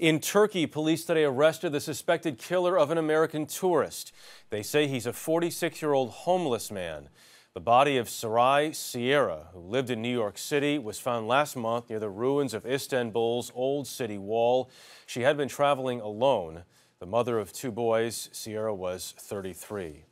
In Turkey, police today arrested the suspected killer of an American tourist. They say he's a 46 year old homeless man. The body of Sarai Sierra, who lived in New York City, was found last month near the ruins of Istanbul's old city wall. She had been traveling alone. The mother of two boys, Sierra was 33.